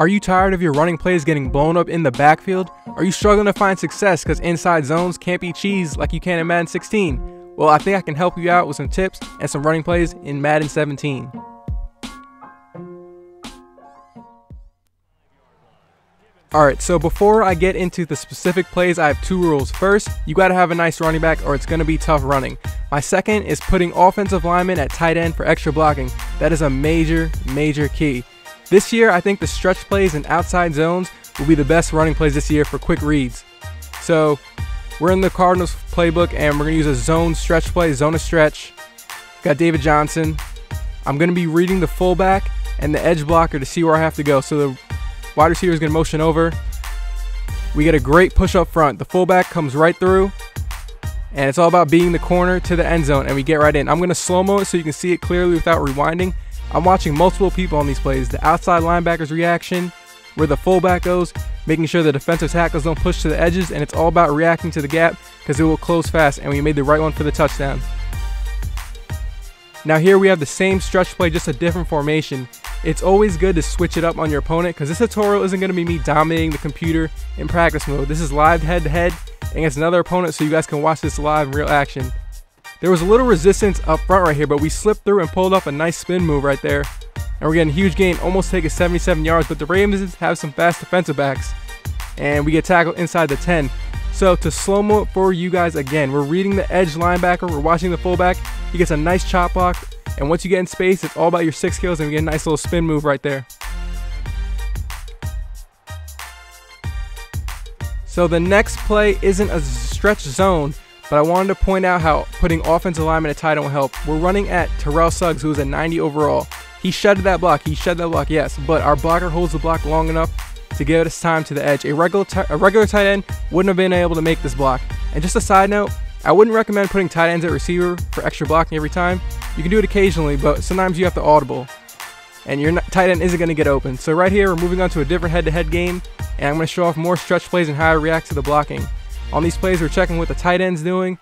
Are you tired of your running plays getting blown up in the backfield? Are you struggling to find success because inside zones can't be cheese like you can in Madden 16? Well, I think I can help you out with some tips and some running plays in Madden 17. Alright, so before I get into the specific plays, I have two rules. First, you gotta have a nice running back or it's gonna be tough running. My second is putting offensive linemen at tight end for extra blocking. That is a major, major key. This year, I think the stretch plays and outside zones will be the best running plays this year for quick reads. So, we're in the Cardinals playbook and we're going to use a zone stretch play, zone of stretch. Got David Johnson. I'm going to be reading the fullback and the edge blocker to see where I have to go. So the wide receiver is going to motion over. We get a great push up front. The fullback comes right through. And it's all about being the corner to the end zone and we get right in. I'm going to slow-mo it so you can see it clearly without rewinding. I'm watching multiple people on these plays. The outside linebacker's reaction, where the fullback goes, making sure the defensive tackles don't push to the edges, and it's all about reacting to the gap because it will close fast, and we made the right one for the touchdown. Now here we have the same stretch play, just a different formation. It's always good to switch it up on your opponent because this tutorial isn't going to be me dominating the computer in practice mode. This is live head-to-head -head against another opponent so you guys can watch this live in real action. There was a little resistance up front right here, but we slipped through and pulled off a nice spin move right there. And we're getting a huge gain, almost taking 77 yards, but the Ravens have some fast defensive backs. And we get tackled inside the 10. So to slow-mo for you guys again, we're reading the edge linebacker, we're watching the fullback. He gets a nice chop block, and once you get in space, it's all about your stick skills, and we get a nice little spin move right there. So the next play isn't a stretch zone, but I wanted to point out how putting offensive lineman at tight end will help. We're running at Terrell Suggs, who is a 90 overall. He shedded that block. He shed that block, yes, but our blocker holds the block long enough to give us time to the edge. A regular, a regular tight end wouldn't have been able to make this block. And just a side note, I wouldn't recommend putting tight ends at receiver for extra blocking every time. You can do it occasionally, but sometimes you have to audible. And your tight end isn't going to get open. So right here, we're moving on to a different head-to-head -head game, and I'm going to show off more stretch plays and how I react to the blocking. On these plays, we're checking what the tight end's doing,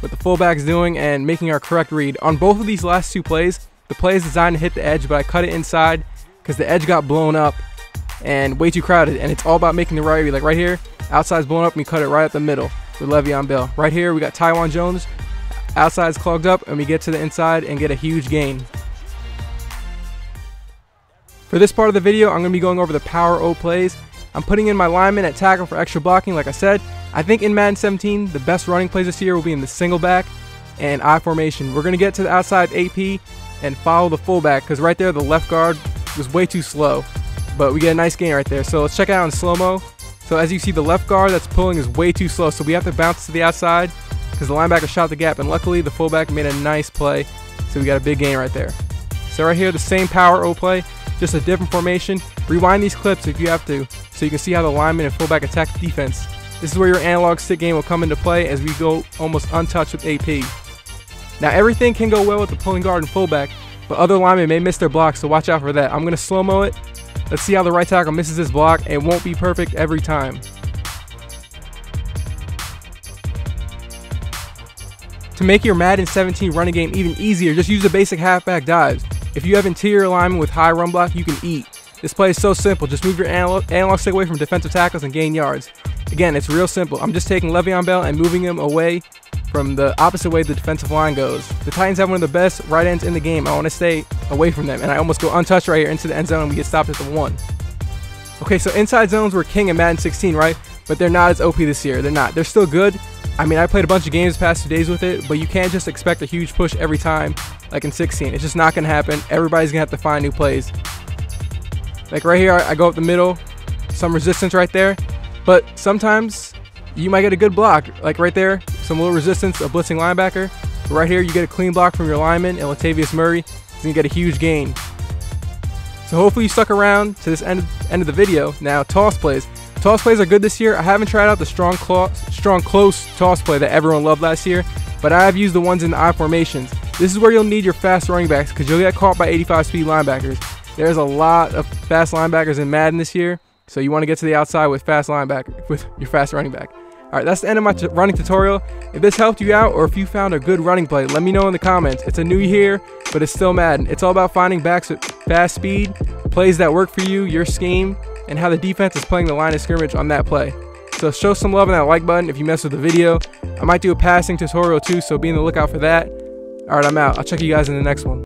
what the fullback's doing, and making our correct read. On both of these last two plays, the play is designed to hit the edge, but I cut it inside because the edge got blown up and way too crowded. And it's all about making the right read. Like right here, outside's blown up, and we cut it right up the middle with Le'Veon Bell. Right here, we got Taiwan Jones. Outside's clogged up, and we get to the inside and get a huge gain. For this part of the video, I'm going to be going over the power O plays. I'm putting in my lineman at tackle for extra blocking, like I said, I think in Madden 17, the best running plays this year will be in the single back and I formation. We're going to get to the outside AP and follow the fullback because right there the left guard was way too slow. But we get a nice gain right there. So let's check it out in slow-mo. So as you see, the left guard that's pulling is way too slow. So we have to bounce to the outside because the linebacker shot the gap. And luckily, the fullback made a nice play. So we got a big gain right there. So right here, the same power O play, just a different formation. Rewind these clips if you have to so you can see how the lineman and fullback attack defense. This is where your analog stick game will come into play as we go almost untouched with AP. Now everything can go well with the pulling guard and fullback, but other linemen may miss their blocks, so watch out for that. I'm going to slow-mo it. Let's see how the right tackle misses this block. It won't be perfect every time. To make your Madden 17 running game even easier, just use the basic halfback dives. If you have interior linemen with high run block, you can eat. This play is so simple. Just move your analog, analog stick away from defensive tackles and gain yards. Again, it's real simple. I'm just taking Le'Veon Bell and moving him away from the opposite way the defensive line goes. The Titans have one of the best right ends in the game. I want to stay away from them, and I almost go untouched right here into the end zone, and we get stopped at the one. Okay, so inside zones were king in Madden 16, right? But they're not as OP this year. They're not. They're still good. I mean, I played a bunch of games past two days with it, but you can't just expect a huge push every time, like in 16. It's just not going to happen. Everybody's going to have to find new plays. Like right here, I go up the middle, some resistance right there. But sometimes you might get a good block, like right there, some little resistance, a blitzing linebacker. But right here, you get a clean block from your lineman and Latavius Murray. is gonna get a huge gain. So hopefully you stuck around to this end, end of the video. Now, toss plays. Toss plays are good this year. I haven't tried out the strong, strong close toss play that everyone loved last year, but I have used the ones in the I formations. This is where you'll need your fast running backs because you'll get caught by 85 speed linebackers. There's a lot of fast linebackers in Madden this year, so you want to get to the outside with fast linebacker, with your fast running back. All right, that's the end of my running tutorial. If this helped you out or if you found a good running play, let me know in the comments. It's a new year, but it's still Madden. It's all about finding backs at fast speed, plays that work for you, your scheme, and how the defense is playing the line of scrimmage on that play. So show some love on that like button if you mess with the video. I might do a passing tutorial too, so be on the lookout for that. Alright, I'm out. I'll check you guys in the next one.